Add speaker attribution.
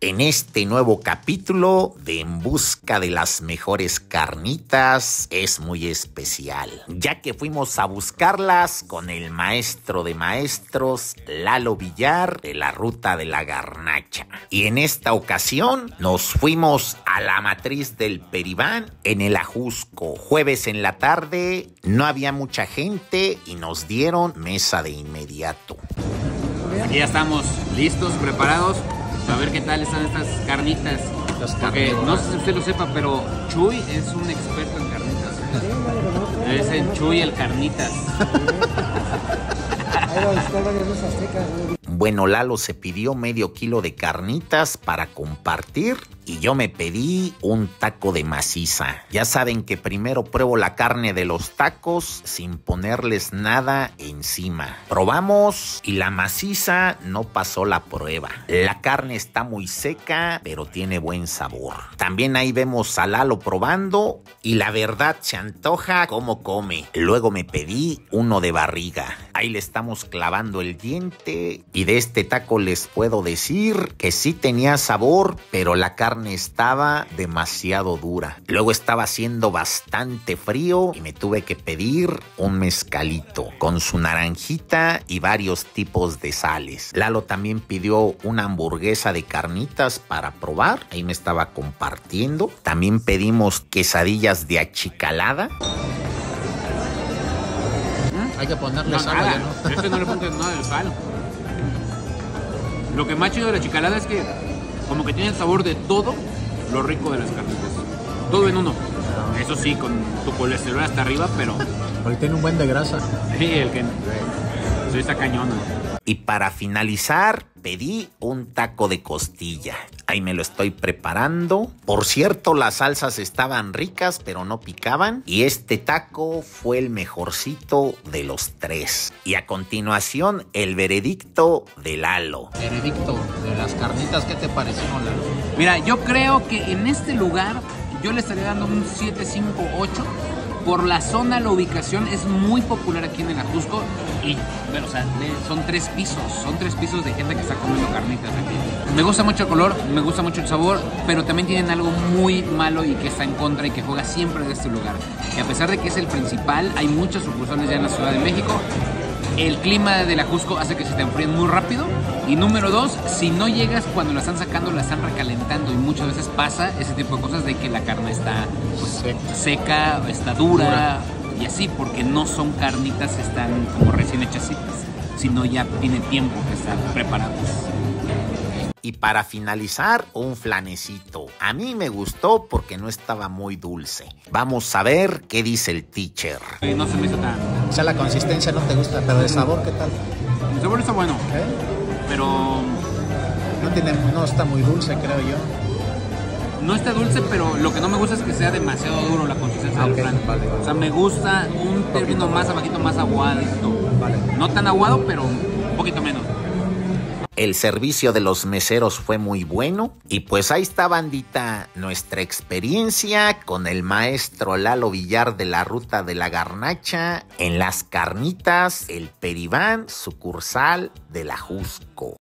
Speaker 1: en este nuevo capítulo de En Busca de las Mejores Carnitas es muy especial, ya que fuimos a buscarlas con el maestro de maestros Lalo Villar de la Ruta de la Garnacha. Y en esta ocasión nos fuimos a la matriz del Peribán en el Ajusco. Jueves en la tarde no había mucha gente y nos dieron mesa de inmediato.
Speaker 2: Aquí ya estamos listos, preparados a ver qué tal están estas carnitas. Porque no sé si usted lo sepa, pero Chuy es un experto en carnitas. Es el Chuy el carnitas.
Speaker 1: Bueno, Lalo se pidió medio kilo de carnitas para compartir y yo me pedí un taco de maciza. Ya saben que primero pruebo la carne de los tacos sin ponerles nada encima. Probamos y la maciza no pasó la prueba. La carne está muy seca, pero tiene buen sabor. También ahí vemos a Lalo probando y la verdad se antoja como come. Luego me pedí uno de barriga. Ahí le estamos clavando el diente y de este taco les puedo decir que sí tenía sabor, pero la carne estaba demasiado dura. Luego estaba haciendo bastante frío y me tuve que pedir un mezcalito con su naranjita y varios tipos de sales. Lalo también pidió una hamburguesa de carnitas para probar. Ahí me estaba compartiendo. También pedimos quesadillas de achicalada.
Speaker 2: Hay que ponerle sal, ¿no? Este no le pongas nada de sal. Lo que más chido de la chicalada es que como que tiene el sabor de todo lo rico de las carnitas. Todo en uno. Eso sí, con tu colesterol hasta arriba, pero.
Speaker 3: Porque tiene un buen de grasa.
Speaker 2: Sí, el que. Soy esta cañona.
Speaker 1: Y para finalizar, pedí un taco de costilla. Ahí me lo estoy preparando. Por cierto, las salsas estaban ricas, pero no picaban. Y este taco fue el mejorcito de los tres. Y a continuación, el veredicto de Lalo.
Speaker 3: Veredicto de las carnitas, ¿qué te pareció, Lalo?
Speaker 2: Mira, yo creo que en este lugar yo le estaría dando un 758 por la zona, la ubicación es muy popular aquí en el Ajusco y, bueno, o sea, son tres pisos, son tres pisos de gente que está comiendo carnitas aquí. Me gusta mucho el color, me gusta mucho el sabor, pero también tienen algo muy malo y que está en contra y que juega siempre de este lugar. Que a pesar de que es el principal, hay muchas sucursales ya en la Ciudad de México el clima de la Cusco hace que se te enfríen muy rápido. Y número dos, si no llegas cuando la están sacando, la están recalentando. Y muchas veces pasa ese tipo de cosas de que la carne está pues, seca, está dura, y así, porque no son carnitas, están como recién hechas, sino ya tiene tiempo que están preparadas.
Speaker 1: Y para finalizar, un flanecito. A mí me gustó porque no estaba muy dulce. Vamos a ver qué dice el teacher.
Speaker 2: no se me hizo tan...
Speaker 3: O sea, la consistencia no te gusta, pero el sabor, ¿qué tal?
Speaker 2: El sabor está bueno. ¿Eh? Pero...
Speaker 3: No, tiene, no está muy dulce, creo yo.
Speaker 2: No está dulce, pero lo que no me gusta es que sea demasiado duro la consistencia del flan. O sea, me gusta un término más abajito, más aguadito. No tan aguado, pero un poquito menos.
Speaker 1: El servicio de los meseros fue muy bueno y pues ahí está bandita nuestra experiencia con el maestro Lalo Villar de la Ruta de la Garnacha en las carnitas, el Peribán, sucursal de la Jusco.